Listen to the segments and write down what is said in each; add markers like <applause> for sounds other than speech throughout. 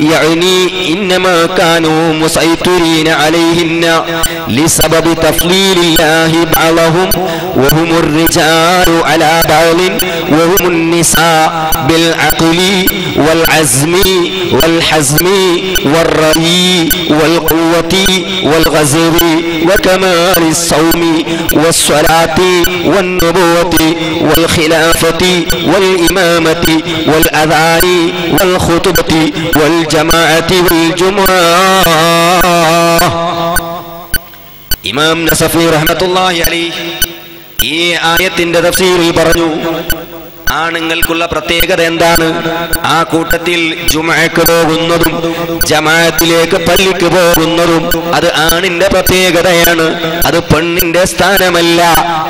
يعني إنما كانوا مسيطرين عليهن لسبب تفضيل الله بعضهم وهم الرجال على بعض وهم النساء بالعقل والعزم والحزم والرأي والقوة والغزو وكمال الصوم والصلاة والنبوة والخلافة والإمامة والأذان والخطبة والجماعة والجمعة ഇമാം നസഫി റഹ്മത്തുള്ളാഹി അലൈഹി ഈ ആയത്തിന്റെ തഫ്സീറിൽ പറഞ്ഞു ആണുങ്ങൾക്കുള്ള പ്രത്യേകത എന്താണ് ആ കൂട്ടത്തിൽ ജുമഅക്ക് പോകുന്നതും ജമാഅത്തിലേക്ക് പള്ളിക്ക് പോകുന്നതും അത് ആണിന്റെ പ്രത്യേകതയാണ് അത് പെണ്ണിന്റെ സ്ഥാനമല്ല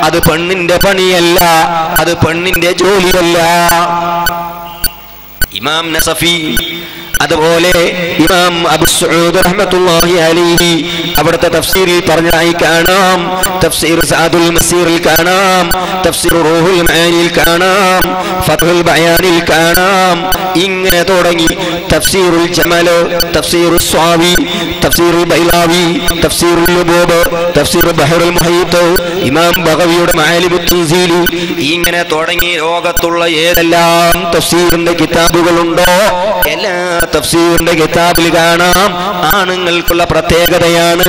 അത് പെണ്ണിന്റെ പണിയല്ല അത് പെണ്ണിന്റെ ജോലിയല്ല ഇമാം നസഫി അതുപോലെ ഇമാം അബുസ്സഊദ് റഹ്മത്തുള്ളാഹി അലൈഹി അവിടുത്തെ തഫ്സീറിൽ പറഞ്ഞതായി കാണാം. തഫ്സീർ സാദുൽ മസീറിൽ കാണാം. തഫ്സീർ റൂഹുൽ മഅനിൽ കാണാം. ഫത്ഹുൽ ബയാനിൽ കാണാം. ഇങ്ങനെ തുടങ്ങി. തഫ്സീറുൽ ജമൽ തഫ്സീറുൽ സ്വാവി തഫ്സീറുൽ ബൈലാവി തഫ്സീറുൽ ലുബൂബ് തഫ്സീർ ബഹറുൽ മുഹീത്ത് ഇമാം ബഗവിയുടെ മഅലിബുൽ തൻസീൽ ഇങ്ങനെ തുടങ്ങി. ലോകത്തുള്ള ഏതെല്ലാം തഫ്സീറിന്റെ കിതാബുകളുണ്ടോ? എല്ലാ തഫ്സീറിന്റെ കിതാബിൽ കാണാം. ആണുങ്ങൾക്കുള്ള പ്രത്യേകതയാണ്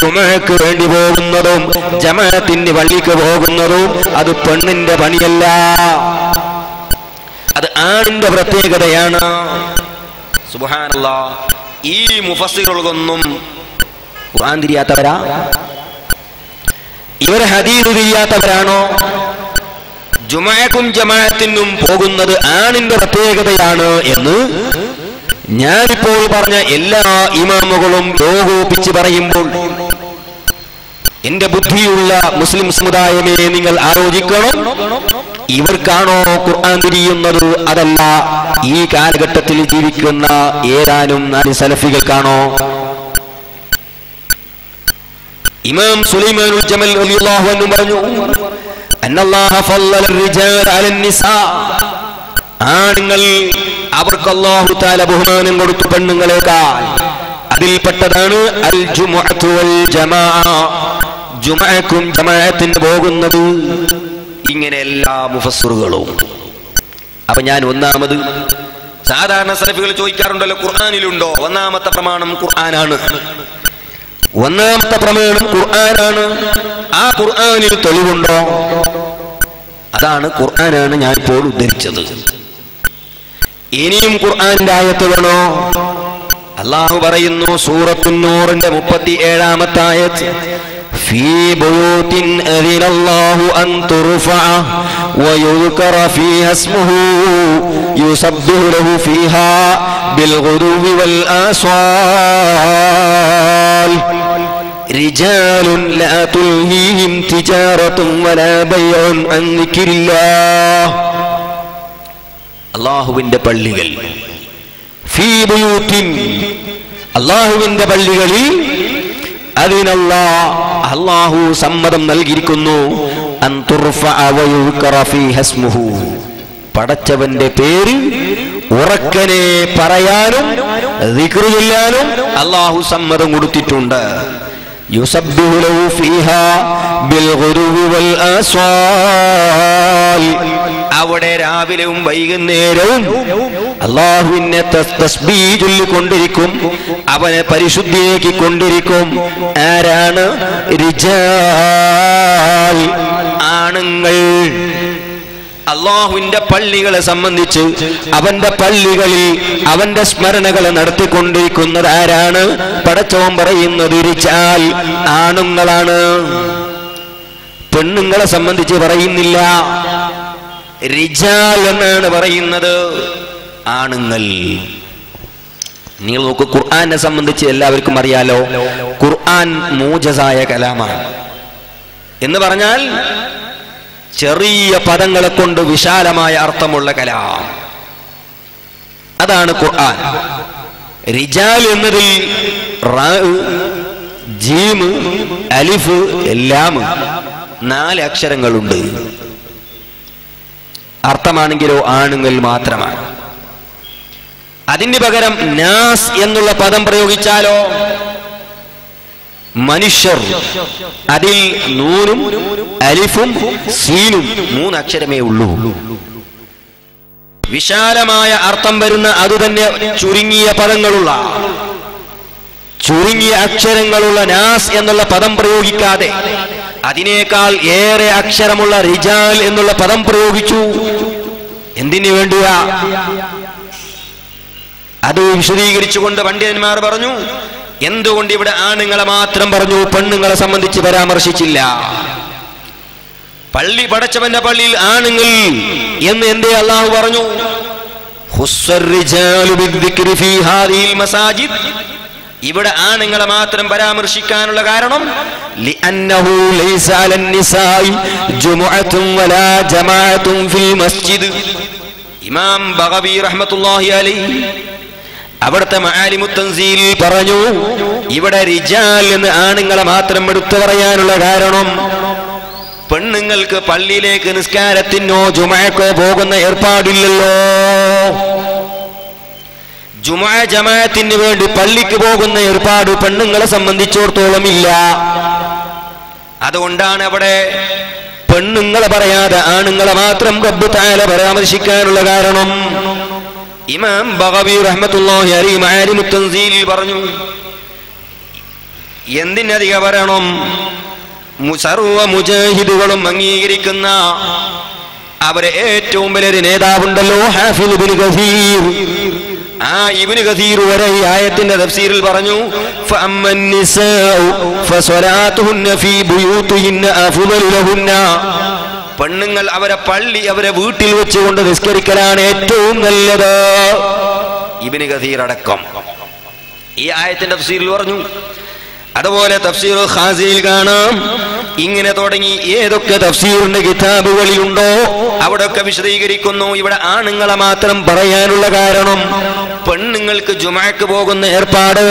ജുമക്ക് വേണ്ടി പോകുന്നതും ജമാഅത്തിന്റെ വള്ളിക്ക് പോകുന്നതും അത് പെണ്ണിന്റെ പണിയല്ല. അത് ആണിന്റെ പ്രത്യേകതയാണ്. സുബാനല്ല ഈ മുഫസ്സിറുകൾക്കൊന്നും ഖുർആൻ തിരിയാത്തവരാ? ഇവർ ഹദീദ് തിരിയാത്തവരാണോ? ജുമാക്കും ജമാഅത്തിനും പോകുന്നത് ആണിന്റെ പ്രത്യേകതയാണ് എന്ന് ഞാനിപ്പോൾ പറഞ്ഞ എല്ലാ ഇമാമുകളും ലോകോപിച്ച് പറയുമ്പോൾ എന്റെ ബുദ്ധിയുള്ള മുസ്ലിം സമുദായമേ നിങ്ങൾ ആലോചിക്കണം. ഇവർക്കാണോ ഖുർആൻ തിരിയുന്നത്? അതല്ല ഈ കാലഘട്ടത്തിൽ ജീവിക്കുന്ന ഏതാനും നാല് സലഫികൾക്കാണോ? ഇമാം സുലൈമാനുൽ ജമൽ റളിയല്ലാഹു അൻഹു പറഞ്ഞു അന്നല്ലാഹ ഫള്ളല റിജാൽ അലൻ നിസാ. ആണുങ്ങൾ അവർക്ക് അല്ലാഹു തആല ബഹുമാനം കൊടുത്തു പെണ്ണുങ്ങളെക്കാൾ. അതിൽപ്പെട്ടതാണ് അൽ ജുമാക്കും ജുമഅക്കും ജമാഅത്തിന് പോകുന്നത് ഇങ്ങനെ എല്ലാ മുഫസ്സറുകളും. അപ്പൊ ഞാൻ ഒന്നാമത് സാധാരണ സലഫികൾ ചോദിക്കാറുണ്ടല്ലോ ഖുർആാനിലുണ്ടോ? ഒന്നാമത്തെ പ്രമാണം ഖുർആനാണ്. ഒന്നാമത്തെ പ്രമാണം ഖുർആനാണ്. ആ ഖുർആാനിൽ തെളിവുണ്ടോ? അതാണ് ഖുർആനാണ് ഞാൻ ഇപ്പോൾ ഉദ്ധരിച്ചത്. ഇനിയും ഖുർആന്റെ ആയത്ത് വേണോ അള്ളാഹു പറയുന്നു സൂറത്തുന്നൂറിന്റെ മുപ്പത്തി ഏഴാമത്തെ ആയത്ത് في بيوت أذن الله أن ترفع ويذكر فيها اسمه يسبح له فيها بالغدو والآصال رجال لا تلهيهم تجارة ولا بيع عن ذكر الله അള്ളാഹുവിന്റെ പള്ളികൾ. അള്ളാഹുവിന്റെ പള്ളികളിൽ അതിനല്ലാ അള്ളാഹു സമ്മതം നൽകിയിരിക്കുന്നു. പടച്ചവന്റെ പേര് ഉറക്കനെ പറയാനും ചൊല്ലാനും അള്ളാഹു സമ്മതം കൊടുത്തിട്ടുണ്ട്. യുസബ്ബിഹു له فيها വൽ ആസ്വാൽ. അവിടെ രാവിലെയും വൈകുന്നേരവും അള്ളാഹുവിനെ തസ്ബീ ചൊല്ലിക്കൊണ്ടിരിക്കും അവനെ പരിശുദ്ധിയാക്കി കൊണ്ടിരിക്കും. ആരാണ്? ആണുങ്ങൾ. അള്ളാഹുവിന്റെ പള്ളികളെ സംബന്ധിച്ച് അവന്റെ പള്ളികളിൽ അവന്റെ സ്മരണകളെ നടത്തിക്കൊണ്ടിരിക്കുന്നത് ആരാണ്? പടച്ചോൻ പറയുന്നത് ഇരിച്ചാൽ ആണുങ്ങളാണ്. പെണ്ണുങ്ങളെ സംബന്ധിച്ച് പറയുന്നില്ല. റിജാൽ എന്നാണ് പറയുന്നത്. ആണുങ്ങൾ. നിങ്ങൾ നോക്കൂ ഖുർആാനെ സംബന്ധിച്ച് എല്ലാവർക്കും അറിയാലോ. ഖുർആൻ മൂജസായ കലാമാണ്. എന്ന് പറഞ്ഞാൽ ചെറിയ പദങ്ങളെ കൊണ്ട് വിശാലമായ അർത്ഥമുള്ള കലാം. അതാണ് ഖുർആൻ. റിജാൽ എന്നതിൽ റാ, ജീം അലിഫ് എല്ലാം നാല് അക്ഷരങ്ങളുണ്ട്. അർത്ഥമാണെങ്കിലോ ആണുങ്ങൾ മാത്രമാണ്. അതിന് പകരം നാസ് എന്നുള്ള പദം പ്രയോഗിച്ചാലോ? മനുഷ്യർ. അതിൽ നൂനും അലിഫും സീനും മൂന്നക്ഷരമേ ഉള്ളൂ. വിശാലമായ അർത്ഥം വരുന്ന അതുതന്നെ ചുരുങ്ങിയ പദങ്ങളുള്ള ചുരുങ്ങിയ അക്ഷരങ്ങളുള്ള നാസ് എന്നുള്ള പദം പ്രയോഗിക്കാതെ അതിനേക്കാൾ ഏറെ അക്ഷരമുള്ള റിജാൽ എന്നുള്ള പദം പ്രയോഗിച്ചു. എന്തിനു വേണ്ടിയാ? അത് വിശദീകരിച്ചുകൊണ്ട് പണ്ഡിതന്മാർ പറഞ്ഞു എന്തുകൊണ്ട് ഇവിടെ ആണുങ്ങളെ മാത്രം പറഞ്ഞു പെണ്ണുങ്ങളെ സംബന്ധിച്ച് പരാമർശിച്ചില്ല? പള്ളി പടച്ചവന്റെ പള്ളിയിൽ ആണുങ്ങൾ എന്ന് എന്തേ അള്ളാഹു പറഞ്ഞു? ഇവിടെ ആണുങ്ങളെ മാത്രം പരാമർശിക്കാനുള്ള കാരണം ഇമാം ബഗവി റഹ്മത്തുള്ളാഹി അലൈഹി അവിടുത്തെ മാലിമുത്തൻസീൽ തൻസീൽ പറഞ്ഞു ഇവിടെ റിജാൽ എന്ന് ആണുങ്ങളെ മാത്രം എടുത്തു പറയാനുള്ള കാരണം പെണ്ണുങ്ങൾക്ക് പള്ളിയിലേക്ക് നിസ്കാരത്തിനോ ജുമഴക്കോ പോകുന്ന ഏർപ്പാടില്ലല്ലോ. ജുമാ ജമാഅത്തിന് വേണ്ടി പള്ളിക്ക് പോകുന്ന ഏർപ്പാട് പെണ്ണുങ്ങളെ സംബന്ധിച്ചിടത്തോളം ഇല്ല. അതുകൊണ്ടാണ് അവിടെ പെണ്ണുങ്ങളെ പറയാതെ ആണുങ്ങളെ മാത്രം റബ്ബ് താല പരാമർശിക്കാനുള്ള കാരണം. ഇമാം ബഗവി റഹ്മത്തുള്ളാഹി അലൈഹി മആലിമു തൻസീലിൽ പറഞ്ഞു എന്തിനധിക വരണം? സർവ മുജാഹിദുകളും അംഗീകരിക്കുന്ന അവരെ ഏറ്റവും വലിയൊരു നേതാവുണ്ടല്ലോ ഹാഫിദ് കസീർ ആ ഇബ്നു ഗസീർ വരെ ഈ ആയത്തിന്റെ തഫ്സീറിൽ പറഞ്ഞു ഫഅമ്മൻ നിസാഉ ഫസ്വലാത്തുഹുന്ന ഫീ ബുയൂത്തിഹിന്ന അഫ്ളലു ലഹുന്ന. പെണ്ണുങ്ങൾ അവരെ പള്ളി അവരെ വീട്ടിൽ വെച്ചുകൊണ്ട് നിസ്കരിക്കലാണ് ഏറ്റവും നല്ലത്. ഇബ്നു അടക്കം. ഈ ആയത്തിന്റെ തഫ്സീറിൽ പറഞ്ഞു. അതുപോലെ തഫ്സീർ ഖാസിയിൽ കാണാം. ഇങ്ങനെ തുടങ്ങി ഏതൊക്കെ തഫ്സീറിന്റെ കിതാബുകളിലുണ്ടോ അവിടെയൊക്കെ വിശദീകരിക്കുന്നു. ഇവിടെ ആണുങ്ങളെ മാത്രം പറയാനുള്ള കാരണം പെണ്ണുങ്ങൾക്ക് ജുമാക്ക് പോകുന്ന ഏർപ്പാടോ?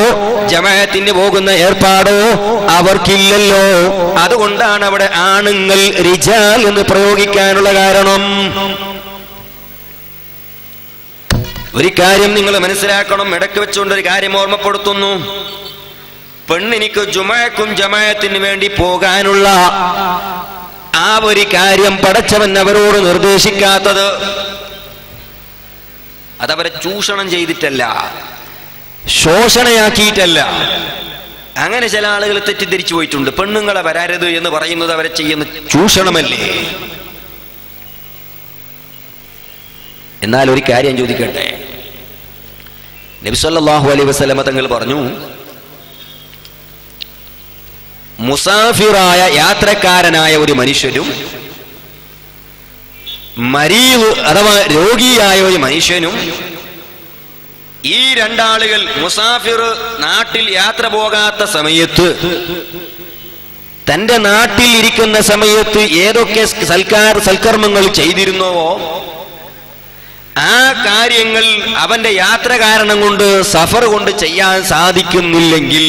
ജമാഅത്തിന് പോകുന്ന ഏർപ്പാടോ? അവർക്കില്ലല്ലോ. അതുകൊണ്ടാണ് അവിടെ ആണുങ്ങൾ റിജാൽ എന്ന് പ്രയോഗിക്കാനുള്ള കാരണം. ഒരു കാര്യം നിങ്ങൾ മനസ്സിലാക്കണം ഇടയ്ക്ക് വെച്ചുകൊണ്ട് ഒരു കാര്യം ഓർമ്മപ്പെടുത്തുന്നു. പെണ്ണിനിക്ക് ജുമാക്കും ജമായത്തിന് വേണ്ടി പോകാനുള്ള ആ ഒരു കാര്യം പടച്ചവൻ അവരോട് നിർദ്ദേശിക്കാത്തത് അതവരെ ചൂഷണം ചെയ്തിട്ടല്ല ശോഷണയാക്കിയിട്ടല്ല. അങ്ങനെ ചില ആളുകൾ തെറ്റിദ്ധരിച്ചു പോയിട്ടുണ്ട്. പെണ്ണുങ്ങളെ വരരുത് എന്ന് പറയുന്നത് അവരെ ചെയ്യുന്ന ചൂഷണമല്ലേ? എന്നാൽ ഒരു കാര്യം ചോദിക്കട്ടെ. നബിസല്ലാഹു അലൈ വസ്ലമ തങ്ങൾ പറഞ്ഞു മുസാഫിറായ യാത്രക്കാരനായ ഒരു മനുഷ്യനും മരീവ് അഥവാ രോഗിയായ ഒരു മനുഷ്യനും ഈ രണ്ടാളുകൾ മുസാഫിർ നാട്ടിൽ യാത്ര പോകാത്ത സമയത്ത് തന്റെ നാട്ടിൽ ഇരിക്കുന്ന സമയത്ത് ഏതൊക്കെ സൽക്കാർ സൽക്കർമ്മങ്ങൾ ചെയ്തിരുന്നുവോ ആ കാര്യങ്ങൾ അവന്റെ യാത്ര കാരണം കൊണ്ട് സഫർ കൊണ്ട് ചെയ്യാൻ സാധിക്കുന്നില്ലെങ്കിൽ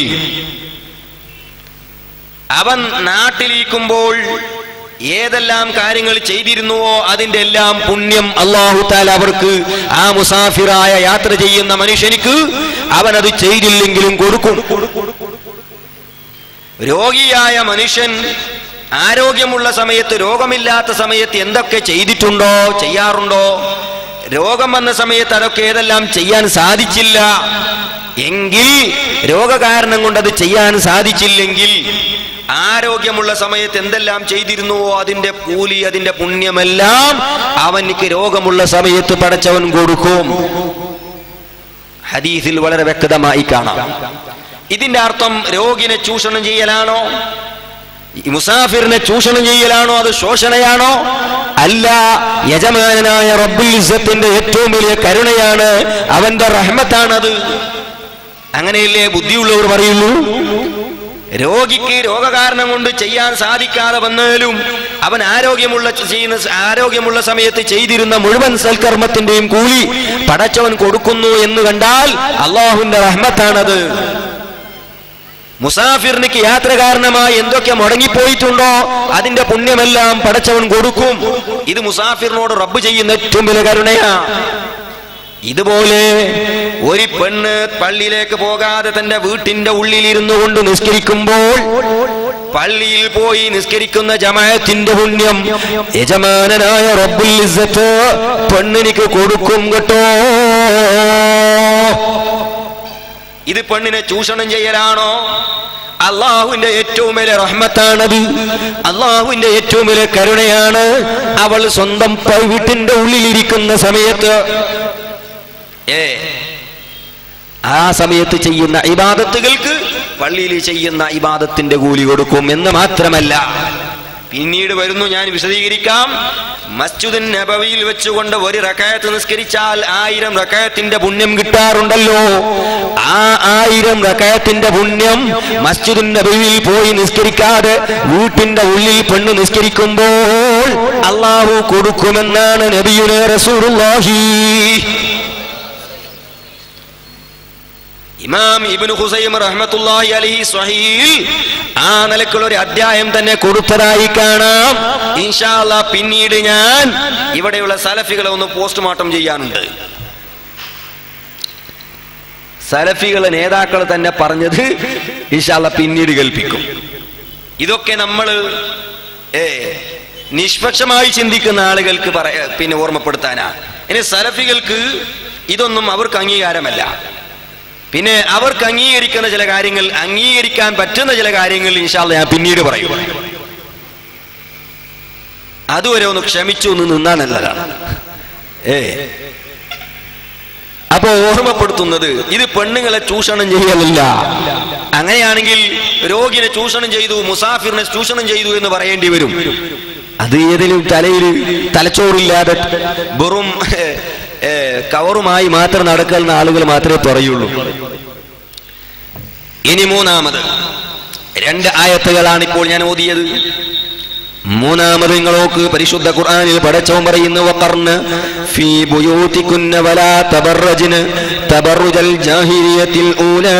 അവൻ നാട്ടിലിരിക്കുമ്പോൾ ഏതെല്ലാം കാര്യങ്ങൾ ചെയ്തിരുന്നുവോ അതിന്റെ എല്ലാം പുണ്യം അള്ളാഹു താല അവർക്ക് ആ മുസാഫിറായ യാത്ര ചെയ്യുന്ന മനുഷ്യനിക്ക് അവൻ അത് ചെയ്തില്ലെങ്കിലും കൊടുക്കും. രോഗിയായ മനുഷ്യൻ ആരോഗ്യമുള്ള സമയത്ത് രോഗമില്ലാത്ത സമയത്ത് എന്തൊക്കെ ചെയ്തിട്ടുണ്ടോ ചെയ്യാറുണ്ടോ? രോഗം വന്ന സമയത്ത് അതൊക്കെ ഏതെല്ലാം ചെയ്യാൻ സാധിച്ചില്ല? എങ്കിൽ രോഗകാരണം കൊണ്ട് അത് ചെയ്യാൻ സാധിച്ചില്ലെങ്കിൽ ആരോഗ്യമുള്ള സമയത്ത് എന്തെല്ലാം ചെയ്തിരുന്നുവോ അതിന്റെ കൂലി അതിന്റെ പുണ്യമെല്ലാം അവനിക്ക് രോഗമുള്ള സമയത്ത് പടച്ചവൻ കൊടുക്കും. ഹദീസിൽ വളരെ വ്യക്തമായി കാണാം. ഇതിന്റെ അർത്ഥം രോഗിനെ ചൂഷണം ചെയ്യലാണോ? മുസാഫിറിനെ ചൂഷണം ചെയ്യലാണോ? അത് ശോഷണയാണോ? അല്ല യജമാനായ റബ്ബുൽ ഇസ്സത്തിന്റെ ഏറ്റവും വലിയ കരുണയാണ് അവന്റെ റഹ്മത്താണത്. അങ്ങനെയല്ലേ ബുദ്ധിയുള്ളവർ പറയുള്ളൂ? രോഗിക്ക് രോഗകാരണം കൊണ്ട് ചെയ്യാൻ സാധിക്കാതെ വന്നാലും അവൻ ആരോഗ്യമുള്ള ചെയ്യുന്ന ആരോഗ്യമുള്ള സമയത്ത് ചെയ്തിരുന്ന മുഴുവൻ സൽക്കർമ്മത്തിന്റെയും കൂലി പടച്ചവൻ കൊടുക്കുന്നു എന്ന് കണ്ടാൽ അള്ളാഹുവിന്റെ റഹ്മത്താണത്. മുസാഫിറിനിക്ക് യാത്ര കാരണമായി എന്തൊക്കെ മുടങ്ങിപ്പോയിട്ടുണ്ടോ അതിന്റെ പുണ്യമെല്ലാം പടച്ചവൻ കൊടുക്കും. ഇത് മുസാഫിറിനോട് റബ്ബ് ചെയ്യുന്ന ഏറ്റവും വലിയ കരുണയാ ഇതുപോലെ ഒരു പെണ്ണ് പള്ളിയിലേക്ക് പോകാതെ തന്റെ വീട്ടിന്റെ ഉള്ളിലിരുന്നു കൊണ്ട് നിസ്കരിക്കുമ്പോൾ പള്ളിയിൽ പോയി നിസ്കരിക്കുന്ന ജമായത്തിന്റെ പുണ്യം യജമാനനായ റബ്ബുൽ പെണ്ണിനിക്ക് കൊടുക്കും കേട്ടോ. ഇത് പെണ്ണിനെ ചൂഷണം ചെയ്യലാണോ? അള്ളാഹുവിന്റെ ഏറ്റവും വലിയ റഹ്മത്താണത്. അള്ളാഹുവിന്റെ ഏറ്റവും വലിയ കരുണയാണ് അവൾ സ്വന്തം വീട്ടിന്റെ ഉള്ളിലിരിക്കുന്ന സമയത്ത് ഏ. ആ സമയത്ത് ചെയ്യുന്ന ഇബാദത്തുകൾക്ക് പള്ളിയിൽ ചെയ്യുന്ന ഇബാദത്തിന്റെ കൂലി കൊടുക്കും എന്ന് മാത്രമല്ല. പിന്നീട് വരുന്നു ഞാൻ വിശദീകരിക്കാം. മസ്ജിദുൻ നബവിയിൽ വെച്ചുകൊണ്ട് ഒരു റക്കായത്ത് നിസ്കരിച്ചാൽ ആയിരം റക്കായത്തിന്റെ പുണ്യം കിട്ടാറുണ്ടല്ലോ. ആ ആയിരം റക്കായത്തിന്റെ പുണ്യം മസ്ജിദുൻ നബവിയിൽ പോയി നിസ്കരിക്കാതെ വീട്ടിന്റെ ഉള്ളിൽ പെണ്ണ് നിസ്കരിക്കുമ്പോൾ അള്ളാഹു കൊടുക്കുമെന്നാണ് നബിയുടെ റസൂലുള്ളാഹി. ഇമാം ഇബ്നു ഹുസൈം റഹ്മത്തുള്ളാഹി അലൈഹി സ്വഹീൽ ആ നിലക്കുള്ള ഒരു അധ്യായം തന്നെ കൊടുത്തതായി കാണാം. ഇൻഷാല്ല പിന്നീട് ഞാൻ ഇവിടെയുള്ള സലഫികളെ ഒന്ന് പോസ്റ്റ്മോർട്ടം ചെയ്യാനുണ്ട്. സലഫികളെ നേതാക്കൾ തന്നെ പറഞ്ഞത് ഇൻഷാല്ല പിന്നീട് കേൾപ്പിക്കും. ഇതൊക്കെ നമ്മൾ ഏ നിഷ്പക്ഷമായി ചിന്തിക്കുന്ന ആളുകൾക്ക് പറയ പിന്നെ ഓർമ്മപ്പെടുത്താനാ. ഇനി സലഫികൾക്ക് ഇതൊന്നും അവർക്ക് അംഗീകാരമല്ല. പിന്നെ അവർക്ക് അംഗീകരിക്കുന്ന ചില കാര്യങ്ങൾ അംഗീകരിക്കാൻ പറ്റുന്ന ചില കാര്യങ്ങൾ ഇൻഷാല്ല ഞാൻ പിന്നീട് പറയും. അതുവരെ ഒന്ന് ക്ഷമിച്ചു ഒന്ന് നിന്നാ നല്ലതാണ്. ഏ. അപ്പൊ ഓർമ്മപ്പെടുത്തുന്നത് ഇത് പെണ്ണുങ്ങളെ ചൂഷണം ചെയ്യലല്ല. അങ്ങനെയാണെങ്കിൽ രോഗിനെ ചൂഷണം ചെയ്തു മുസാഫിറിനെ ചൂഷണം ചെയ്തു എന്ന് പറയേണ്ടി വരും. അത് ഏതെങ്കിലും തലയിൽ തലച്ചോറില്ലാതെ വെറും കവറുമായി മാത്രം നടക്കുന്ന ആളുകൾ മാത്രമേ പറയുള്ളൂ. ഇനി മൂന്നാമത്. രണ്ട് ആയത്തുകളാണ് ഇപ്പോൾ ഞാൻ ഓതിയത്. മൂന്നാമത് നിങ്ങളോക്ക് പരിശുദ്ധ ഖുർആനിൽ പടച്ചവും പറയുന്നു വക്കർന്ന് ഫീ ബുയൂതികുന്ന വലാ തബറജിന് തബറുജൽ ജാഹിലിയത്തിൽ ഊലാ.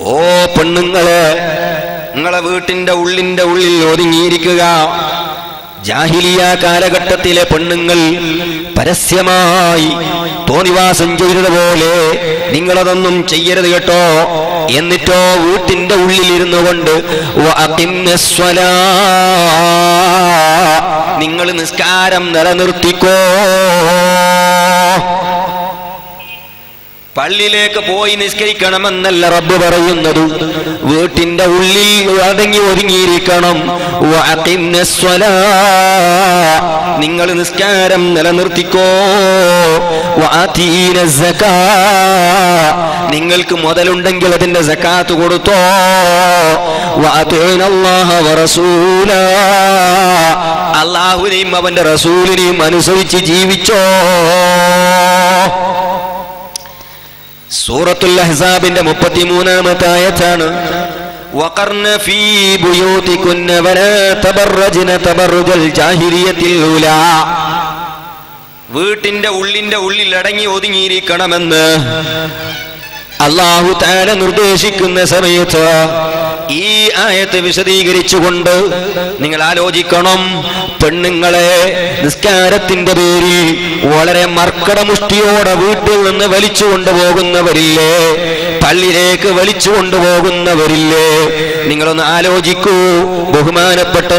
ഓ പെണ്ണുങ്ങളെ നിങ്ങളെ വീട്ടിന്റെ ഉള്ളിന്റെ ഉള്ളിൽ ഒതുങ്ങിയിരിക്കുക. ജാഹിലിയ കാലഘട്ടത്തിലെ പെണ്ണുങ്ങൾ പരസ്യമായി തോന്നിവാസം ചെയ്തത് പോലെ നിങ്ങളതൊന്നും ചെയ്യരുത് കേട്ടോ. എന്നിട്ടോ വീട്ടിന്റെ ഉള്ളിലിരുന്നു കൊണ്ട് നിങ്ങൾ നിസ്കാരം നിലനിർത്തിക്കോ. പള്ളിയിലേക്ക് പോയി നിസ്കരിക്കണമെന്നല്ല റബ്ബ് പറയുന്നത്. വീട്ടിന്റെ ഉള്ളിൽ അടങ്ങി ഒരുങ്ങിയിരിക്കണം. നിങ്ങൾ നിസ്കാരം നിലനിർത്തിക്കോ. നിങ്ങൾക്ക് മുതലുണ്ടെങ്കിൽ അതിന്റെ സക്കാത്ത് കൊടുത്തോ. അള്ളാഹുവിനെയും അവന്റെ റസൂലിനെയും അനുസരിച്ച് ജീവിച്ചോ. സൂറത്തുൽ അഹ്സാബിന്റെ മുപ്പത്തിമൂന്നാമത്തെ ആയത്താണ് وقرن في بيوتكن ولا تبرجن تبرج الجاهلية الأولى വീട്ടിന്റെ ഉള്ളിന്റെ ഉള്ളിൽ അടങ്ങി ഒതുങ്ങിയിരിക്കണമെന്ന് അള്ളാഹു താര നിർദ്ദേശിക്കുന്ന സമയത്ത് ഈ ആയത്ത് വിശദീകരിച്ചുകൊണ്ട് നിങ്ങൾ ആലോചിക്കണം. പെണ്ണുങ്ങളെ നിസ്കാരത്തിന്റെ പേരിൽ വളരെ മർക്കടമുഷ്ടിയോടെ വീട്ടിൽ നിന്ന് വലിച്ചു കൊണ്ടുപോകുന്നവരില്ലേ? പള്ളിയിലേക്ക് വലിച്ചു കൊണ്ടുപോകുന്നവരില്ലേ? നിങ്ങളൊന്ന് ആലോചിക്കൂ. ബഹുമാനപ്പെട്ട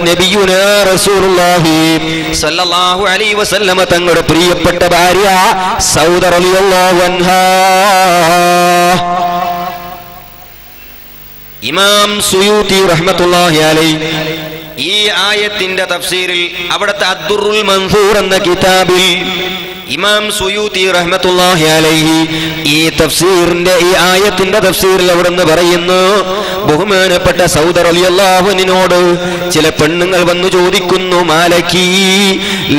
സല്ലല്ലാഹു വസല്ലമ തങ്ങളുടെ പ്രിയപ്പെട്ട ഭാര്യ സൗദ റളിയല്ലാഹു അൻഹാ ഇമാം സുയൂത്തി റഹ്മത്തുള്ളാഹി ഈ ആയത്തിന്റെ തഫ്സീറിൽ അവിടുത്തെ അദ്ദുറുൽ മൻസൂർ എന്ന കിതാബിൽ ഇമാം സുയൂത്തി റഹ്മത്തുള്ളാഹി അലൈഹി ഈ തഫ്സീറിന്റെ ഈ ആയത്തിന്റെ തഫ്സീറിൽ അവിടുന്ന് പറയുന്നു ബഹുമാനപ്പെട്ട സൗദർ അലിയല്ലാഹുവിനോട് ചില പെണ്ണുങ്ങൾ വന്നു ചോദിക്കുന്നു മാലക്കി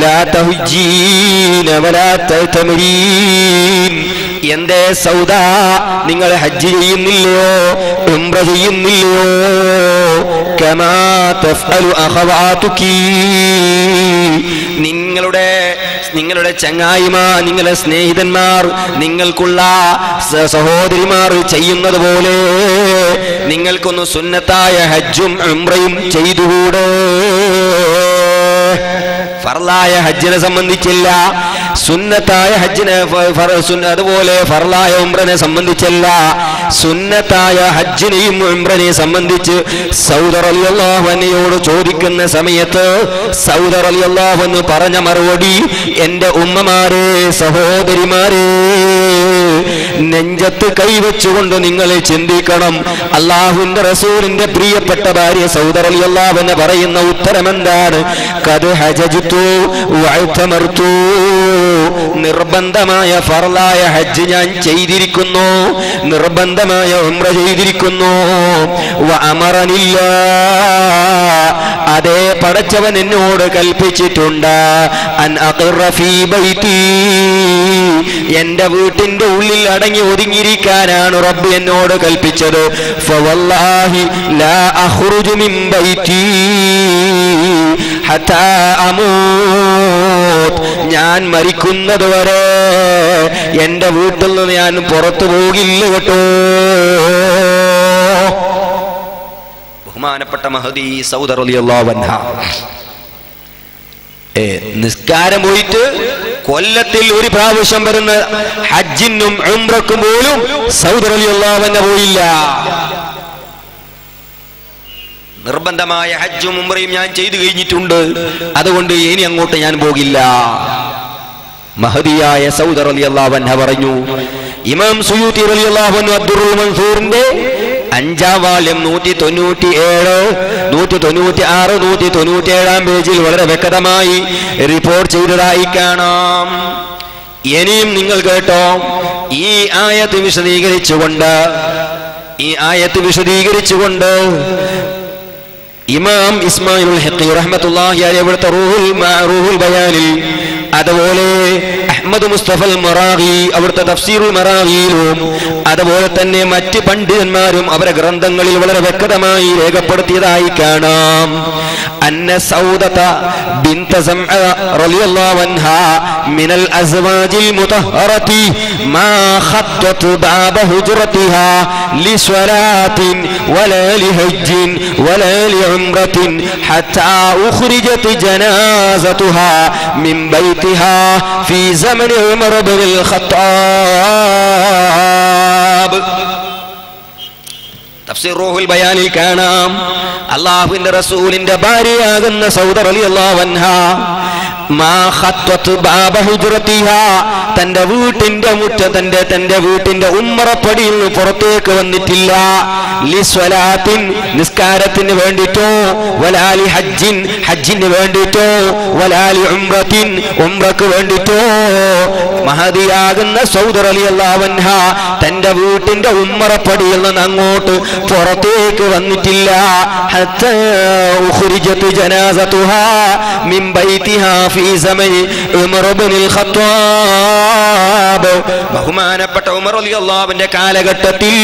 ലാ വലാ എന്തേ സൗദ നിങ്ങൾ ഹജ്ജ് ചെയ്യുന്നില്ലയോ? ഉംറ ചെയ്യുന്നില്ലയോ? കമാ തഫ്അലു അഖവാതുകി നിങ്ങളുടെ നിങ്ങളുടെ ചങ്ങായിമാർ നിങ്ങളുടെ സ്നേഹിതന്മാർ നിങ്ങൾക്കുള്ള സഹോദരിമാർ ചെയ്യുന്നത് പോലെ നിങ്ങൾക്കൊന്ന് സുന്നത്തായ ഹജ്ജും ഉംറയും ചെയ്തുകൂടെ. ഫർലായ ഹജ്ജിനെ സംബന്ധിച്ചില്ല സുന്നത്തായ ഹജ്ജിനെ അതുപോലെ ഫർലായ ഉംറനെ സംബന്ധിച്ചല്ല സുന്നത്തായ ഹജ്ജിനെയും ഉംറനെയും സംബന്ധിച്ച് സൗദർ അലി ചോദിക്കുന്ന സമയത്ത് സൗദർ അലി പറഞ്ഞ മറുപടി എന്റെ ഉമ്മമാരെ സഹോദരിമാരെ നെഞ്ചത്ത് കൈവച്ചുകൊണ്ട് നിങ്ങൾ ചിന്തിക്കണം. അള്ളാഹുവിന്റെ റസൂലിന്റെ പ്രിയപ്പെട്ട ഭാര്യ സൗദർ അലി അള്ളാഹുവിന് പറയുന്ന ഉത്തരം എന്താണ് കത് ഹജജിത്തു നിർബന്ധമായ ഫറലായ ഹജ്ജ് ഞാൻ ചെയ്തിരിക്കുന്നു. നിർബന്ധമായ ഉമ്ര ചെയ്തിരിക്കുന്നു. അമറനില്ല അതേ പടച്ചവൻ എന്നോട് കൽപ്പിച്ചിട്ടുണ്ട്. അൻ അഖിറ ഫീ ബൈതി. എന്റെ വീട്ടിന്റെ ഉള്ളിൽ അടങ്ങി ഒതുങ്ങിയിരിക്കാനാണ് റബ്ബ് എന്നോട് കൽപ്പിച്ചത്. ഞാൻ മരിക്കുന്നത് വരെ എന്റെ വീട്ടിൽ നിന്ന് ഞാൻ പുറത്തു പോകില്ല കേട്ടോ. ബഹുമാനപ്പെട്ട മഹദി സൗദർ അൻഹ. ഏ നിസ്കാരം പോയിട്ട് കൊല്ലത്തിൽ ഒരു പ്രാവശ്യം വരുന്ന ഹജ്ജിനും ഉംറക്കും പോലും അലിയല്ലാഹു പോയില്ല. നിർബന്ധമായ ഹജ്ജും ഉംറയും ഞാൻ ചെയ്തു കഴിഞ്ഞിട്ടുണ്ട്. അതുകൊണ്ട് ഇനി അങ്ങോട്ട് ഞാൻ പോകില്ല. മഹതിയായ സൗദർ അലി അള്ളാഹ് പറഞ്ഞു ഇമാം സുയൂത്തി അലി അള്ളാഹു അബ്ദുറു മൻസൂറിന്റെ അഞ്ചാം വാല്യം നൂറ്റി തൊണ്ണൂറ്റി ഏഴ് നൂറ്റി തൊണ്ണൂറ്റി ആറ് നൂറ്റി തൊണ്ണൂറ്റി ഏഴാം പേജിൽ വളരെ വ്യക്തമായി റിപ്പോർട്ട് ചെയ്തതായി കാണാം. ഇനിയും നിങ്ങൾ കേട്ടോ ഈ ആയത്ത് വിശദീകരിച്ചുകൊണ്ട് ഈ ആയത്ത് വിശദീകരിച്ചുകൊണ്ട് ഇമാം ഇസ്മായിൽ ഹക്കി റഹ്മത്തുള്ളാഹി അലൈഹി റൂഹുൽ റൂഹുൽ ബയാനിൽ അതുപോലെ അഹമ്മദ് മുസ്തഫൽ മറാഖി അവിടുത്തെ തഫ്സീറുൽ മറാഖിയിലും അതുപോലെ തന്നെ മറ്റ് പണ്ഡിതന്മാരും അവരെ ഗ്രന്ഥങ്ങളിൽ വളരെ വ്യക്തമായി രേഖപ്പെടുത്തിയതായി കാണാം. അന്ന സൗദത ബിന്ത റളിയല്ലാഹു അൻഹാ മിനൽ അസ്വാജിൽ മുതഹറതി മാ ഖത്തത് ബാബ ഹുജ്റതിഹാ ലിസ്വലാത്തിൻ വലാ ലിഹജ്ജിൻ വലാ ലിഉംറത്തിൻ ഹത്താ ഉഖ്രിജത് ജനാസതുഹാ മിൻ ബൈതിഹാ في زمن عمر بن الخطاب തഫ്സീർ റൂഹുൽ ബയാനിൽ കാണാം അള്ളാഹുവിന്റെ റസൂലിന്റെ ഭാര്യയാകുന്ന സൗദർ അലി അൻഹ തന്റെ വീട്ടിന്റെ മുറ്റ തന്റെ തന്റെ വീട്ടിന്റെ ഉമ്മറപ്പടിയിൽ നിന്ന് പുറത്തേക്ക് വന്നിട്ടില്ല. ലിസ്വലാത്തിൻ നിസ്കാരത്തിന് വേണ്ടിട്ടോ വലാലി ഹജ്ജിൻ ഹജ്ജിന് വേണ്ടിട്ടോ വലാലി ഉംറത്തിൻ ഉംറക്ക് വേണ്ടിട്ടോ മഹതിയാകുന്ന സൗദർ അലി അൻഹ തന്റെ വീട്ടിന്റെ ഉമ്മറപ്പടിയിൽ നിന്ന് അങ്ങോട്ട് പുറത്തേക്ക് വന്നിട്ടില്ല. ഹത്താ ജനാസതുഹാ മിൻ ഫീ സമയി ഉമർ ഇബ്നുൽ ഖത്താബ് ബഹുമാനപ്പെട്ട ഉമർ റളിയല്ലാഹുവിന്റെ കാലഘട്ടത്തിൽ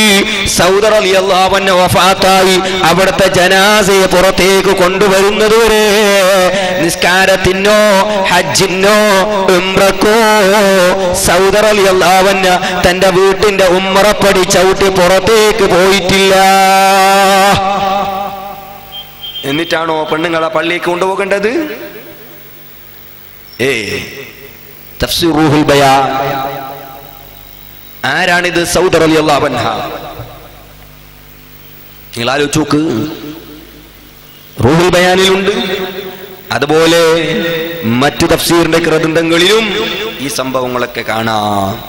സൗദർ റളിയല്ലാഹുവിന്റെ വഫാത്തായി അവിടുത്തെ ജനാസയെ പുറത്തേക്ക് കൊണ്ടുവരുന്നതുവരെ നിസ്കാരത്തിനോ ഹജ്ജിനോ ഉംറക്കോ സൗദർ റളിയല്ലാഹുവിന് തന്റെ വീട്ടിന്റെ ഉമ്മറപ്പടി ചവിട്ടി പുറത്തേക്ക് പോയിട്ടില്ല. എന്നിട്ടാണോ പെണ്ണുങ്ങളെ പള്ളിക്ക് കൊണ്ടുപോകേണ്ടത്? ആരാണിത്? സൗദർ അലി അൻഹ. നിങ്ങൾ ആലോചിച്ച് നോക്ക്. റൂഹുൽ ബയാനിലുണ്ട്. അതുപോലെ മറ്റു തഫ്സീറിന്റെ ഗ്രന്ഥങ്ങളിലും ഈ സംഭവങ്ങളൊക്കെ കാണാം.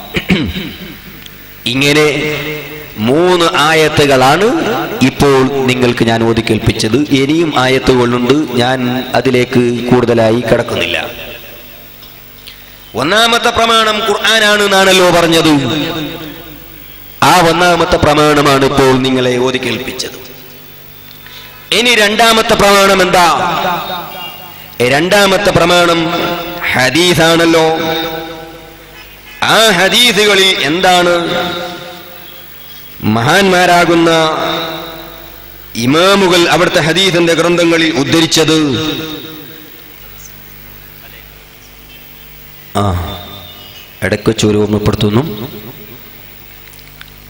ഇങ്ങനെ മൂന്ന് ആയത്തുകളാണ് ഇപ്പോൾ നിങ്ങൾക്ക് ഞാൻ ഓതി കേൾപ്പിച്ചത് ഇനിയും ആയത്തുകളുണ്ട്. ഞാൻ അതിലേക്ക് കൂടുതലായി കടക്കുന്നില്ല. ഒന്നാമത്തെ പ്രമാണം ഖുർആനാണ് എന്നാണല്ലോ പറഞ്ഞത്. ആ ഒന്നാമത്തെ പ്രമാണമാണ് ഇപ്പോൾ നിങ്ങളെ ഓതി കേൾപ്പിച്ചത് ഇനി രണ്ടാമത്തെ പ്രമാണം എന്താ? രണ്ടാമത്തെ പ്രമാണം ഹദീസാണല്ലോ. ആ ഹദീസുകളിൽ എന്താണ്? മഹാന്മാരാകുന്ന ഇമാമുകൾ അവിടുത്തെ ഹദീസിന്റെ ഗ്രന്ഥങ്ങളിൽ ഉദ്ധരിച്ചത്. ആ ഇടയ്ക്ക് വെച്ച് ഓർമ്മപ്പെടുത്തുന്നു.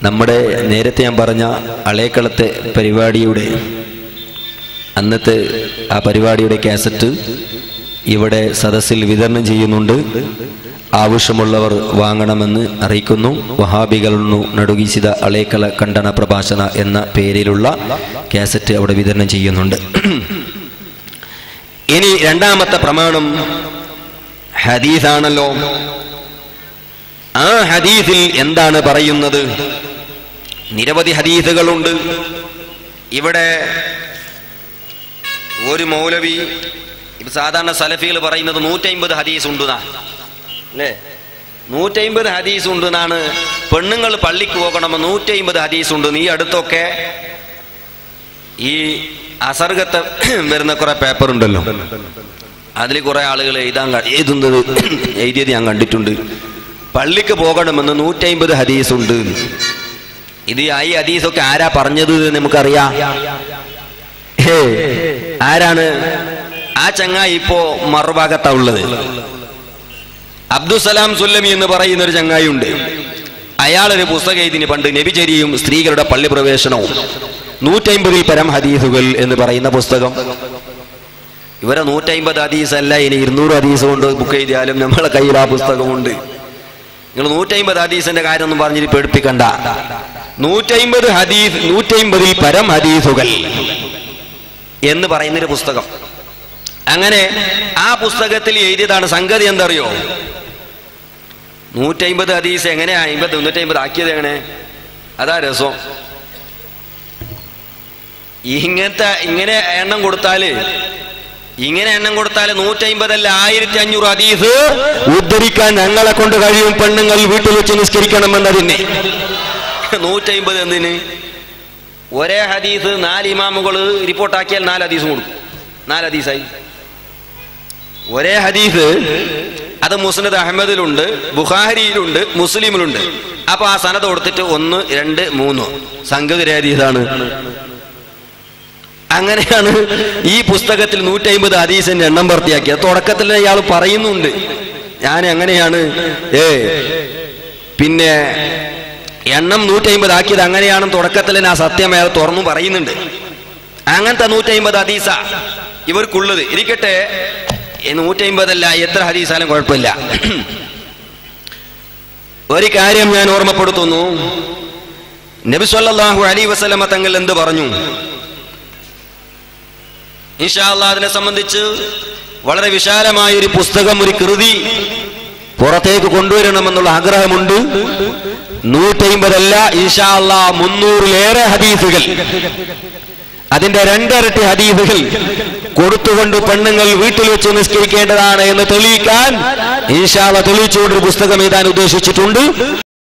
നമ്മുടെ നേരത്തെ ഞാൻ പറഞ്ഞ അളേക്കളത്തെ പരിപാടിയുടെ അന്നത്തെ ആ പരിപാടിയുടെ കാസറ്റ് ഇവിടെ സദസ്സിൽ വിതരണം ചെയ്യുന്നുണ്ട്. ആവശ്യമുള്ളവർ വാങ്ങണമെന്ന് അറിയിക്കുന്നു. വഹാബികളു നടുകീശിത അളേക്കല കണ്ടന പ്രഭാഷണ എന്ന പേരിലുള്ള കാസറ്റ് അവിടെ വിതരണം ചെയ്യുന്നുണ്ട്. <clears throat> ഇനി രണ്ടാമത്തെ പ്രമാണം ഹദീസാണല്ലോ. ആ ഹദീസിൽ എന്താണ് പറയുന്നത്? നിരവധി ഹദീസുകളുണ്ട്. ഇവിടെ ഒരു മൗലവി ഇപ്പൊ സാധാരണ സലഫികൾ പറയുന്നത് നൂറ്റമ്പത് ഹദീസ് ഉണ്ടെന്നാ അല്ലേ? നൂറ്റമ്പത് ഹദീസ് ഉണ്ടെന്നാണ് പെണ്ണുങ്ങൾ പള്ളിക്ക് പോകണമെന്ന് നൂറ്റമ്പത് ഹദീസ് ഉണ്ട് നീ അടുത്തൊക്കെ ഈ അസർഗത്തെ വരുന്ന കുറെ പേപ്പർ ഉണ്ടല്ലോ അതിൽ കുറെ ആളുകൾ എഴുതാൻ എഴുതുന്നത് <clears throat> എഴുതിയത് ഞാൻ കണ്ടിട്ടുണ്ട്. പള്ളിക്ക് പോകണമെന്ന് നൂറ്റമ്പത് ഹദീസ് ഉണ്ട് ഇത് ഈ ഹദീസൊക്കെ ആരാ പറഞ്ഞത് നമുക്കറിയാം. ഹേ, ആരാണ്? ആ ചങ്ങായി ഇപ്പോ മറുഭാഗത്താ ഉള്ളത്. അബ്ദുസലാം സുല്ലമി എന്ന് പറയുന്ന ഒരു ചങ്ങായി ഉണ്ട് അയാളൊരു പുസ്തകം എഴുതിന് പണ്ട് നബിചരിയും സ്ത്രീകളുടെ പള്ളി പ്രവേശനവും നൂറ്റമ്പതിൽ പരം ഹദീസുകൾ എന്ന് പറയുന്ന പുസ്തകം. ഇവരെ നൂറ്റമ്പത് അല്ല ഇനി ഇരുന്നൂറ് ഹദീസ് കൊണ്ട് ബുക്ക് ചെയ്താലും നമ്മളെ കയ്യിൽ ആ പുസ്തകമുണ്ട് നിങ്ങൾ നൂറ്റമ്പത് ഹദീസിന്റെ കാര്യം ഒന്നും പറഞ്ഞിട്ട് പേടിപ്പിക്കണ്ട. നൂറ്റമ്പത് ഹദീസ് നൂറ്റമ്പതിൽ പരം ഹദീസുകൾ എന്ന് പറയുന്നൊരു പുസ്തകം. അങ്ങനെ ആ പുസ്തകത്തിൽ എഴുതിയതാണ് സംഗതി എന്തറിയോ? നൂറ്റമ്പത് ഹദീസ് എങ്ങനെ അമ്പത് നൂറ്റമ്പത് ആക്കിയത് എങ്ങനെ? അതാ രസം. ഇങ്ങനത്തെ ഇങ്ങനെ എണ്ണം കൊടുത്താൽ ഇങ്ങനെ എണ്ണം കൊടുത്താൽ നൂറ്റമ്പതല്ല ആയിരത്തി അഞ്ഞൂറ് അതീസ് ഉദ്ധരിക്കാൻ ഞങ്ങളെ കൊണ്ട് കഴിയും പെണ്ണുങ്ങൾ വീട്ടിൽ വെച്ച് നിസ്കരിക്കണമെന്നതിന്. നൂറ്റമ്പത് എന്തിന്? ഒരേ ഹദീസ് നാല് ഇമാമുകൾ റിപ്പോർട്ടാക്കിയാൽ നാല് ഹദീസ് കൊടുക്കും. നാല് ഹദീസായി. ഒരേ ഹദീസ് അത് മുസ്നദ് അഹമ്മദിലുണ്ട് ബുഹാരിയിലുണ്ട് മുസ്ലിമിലുണ്ട്. അപ്പൊ ആ സനത് കൊടുത്തിട്ട് ഒന്ന് രണ്ട് മൂന്ന്. ഹദീസാണ്. അങ്ങനെയാണ് ഈ പുസ്തകത്തിൽ നൂറ്റി അമ്പത് ഹദീസിന്റെ എണ്ണം പൂർത്തിയാക്കിയത് തുടക്കത്തിൽ ഇയാൾ പറയുന്നുണ്ട് ഞാൻ അങ്ങനെയാണ്. ഏ പിന്നെ എണ്ണം നൂറ്റി അമ്പത് ആക്കിയത് അങ്ങനെയാണ് തുടക്കത്തിൽ ആ സത്യം അയാൾ തുറന്നു പറയുന്നുണ്ട്. അങ്ങനത്തെ നൂറ്റി അമ്പത് ഹദീസ ഇവർക്കുള്ളത്. ഇരിക്കട്ടെ നൂറ്റി അമ്പതല്ല എത്ര ഹദീസാലും കുഴപ്പമില്ല. ഒരു കാര്യം ഞാൻ ഓർമ്മപ്പെടുത്തുന്നു. നബി സല്ലല്ലാഹു അലൈഹി വസല്ലമ തങ്ങൾ എന്ത് പറഞ്ഞു? ഇൻഷാ അല്ലാ അതിനെ സംബന്ധിച്ച് വളരെ വിശാലമായ ഒരു പുസ്തകം ഒരു കൃതി പുറത്തേക്ക് കൊണ്ടുവരണമെന്നുള്ള ആഗ്രഹമുണ്ട്. നൂറ്റമ്പതല്ല ഇൻഷാ അല്ലാ മുന്നൂറിലേറെ ഹദീസുകൾ. അതിന്റെ രണ്ടിരട്ടി ഹദീസുകൾ കൊടുത്തുകൊണ്ട് പെണ്ണുങ്ങൾ വീട്ടിൽ വെച്ച് നിസ്കരിക്കേണ്ടതാണ് എന്ന് തെളിയിക്കാൻ ഇൻഷാ അല്ലാ തെളിയിച്ചുകൊണ്ടൊരു പുസ്തകം എഴുതാൻ ഉദ്ദേശിച്ചിട്ടുണ്ട്.